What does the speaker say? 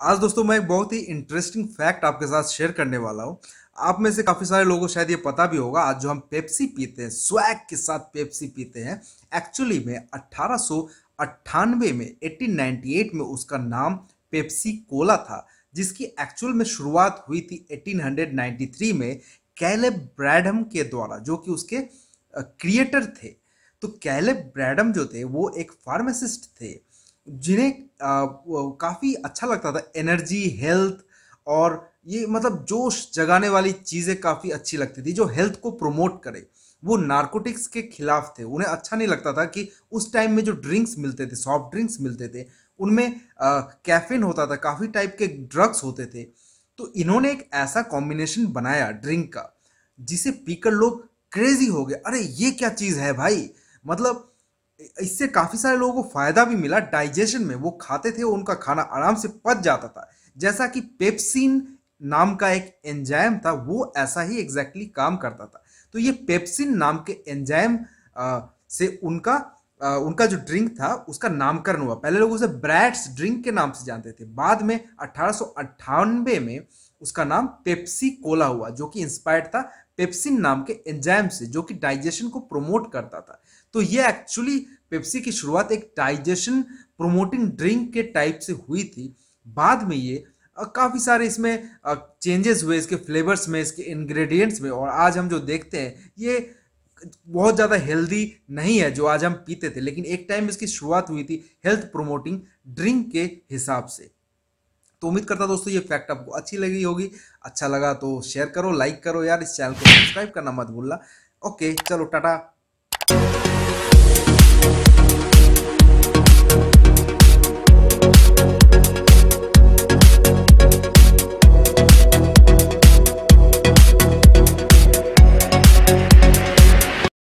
आज दोस्तों मैं एक बहुत ही इंटरेस्टिंग फैक्ट आपके साथ शेयर करने वाला हूँ। आप में से काफ़ी सारे लोगों को शायद ये पता भी होगा, आज जो हम पेप्सी पीते हैं स्वैग के साथ पेप्सी पीते हैं एक्चुअली में अट्ठारह में 1898 में उसका नाम पेप्सी कोला था, जिसकी एक्चुअल में शुरुआत हुई थी 1893 में कैलेब ब्रैडम के द्वारा, जो कि उसके क्रिएटर थे। तो कैलेब ब्रैडम जो थे, वो एक फार्मासिस्ट थे। जिन्हें काफ़ी अच्छा लगता था एनर्जी हेल्थ और ये मतलब जोश जगाने वाली चीज़ें काफ़ी अच्छी लगती थी, जो हेल्थ को प्रमोट करे। वो नार्कोटिक्स के खिलाफ थे। उन्हें अच्छा नहीं लगता था कि उस टाइम में जो ड्रिंक्स मिलते थे सॉफ्ट ड्रिंक्स मिलते थे, उनमें कैफिन होता था, काफ़ी टाइप के ड्रग्स होते थे। तो इन्होंने एक ऐसा कॉम्बिनेशन बनाया ड्रिंक का, जिसे पीकर लोग क्रेजी हो गए। अरे, ये क्या चीज़ है भाई? मतलब इससे काफ़ी सारे लोगों को फ़ायदा भी मिला डाइजेशन में। वो खाते थे उनका खाना आराम से पच जाता था। जैसा कि पेप्सिन नाम का एक एंजाइम था वो ऐसा ही एग्जैक्टली काम करता था। तो ये पेप्सिन नाम के एंजाइम से उनका आ, उनका जो ड्रिंक था उसका नामकरण हुआ। पहले लोग उसे ब्रैड्स ड्रिंक के नाम से जानते थे। बाद में अठारह में उसका नाम पेप्सी कोला हुआ, जो कि इंस्पायर्ड था पेप्सिन नाम के एंजाइम से, जो कि डाइजेशन को प्रोमोट करता था। तो ये एक्चुअली पेप्सी की शुरुआत एक डाइजेशन प्रोमोटिंग ड्रिंक के टाइप से हुई थी। बाद में ये काफ़ी सारे इसमें चेंजेस हुए इसके फ्लेवर्स में, इसके इंग्रेडिएंट्स में और आज हम जो देखते हैं, ये बहुत ज़्यादा हेल्दी नहीं है जो आज हम पीते थे, लेकिन एक टाइम इसकी शुरुआत हुई थी हेल्थ प्रोमोटिंग ड्रिंक के हिसाब से। तो उम्मीद करता दोस्तों, ये फैक्ट आपको अच्छी लगी होगी। अच्छा लगा तो शेयर करो लाइक करो यार इस चैनल को। सब्सक्राइब करना मत भूलना। ओके चलो, टाटा।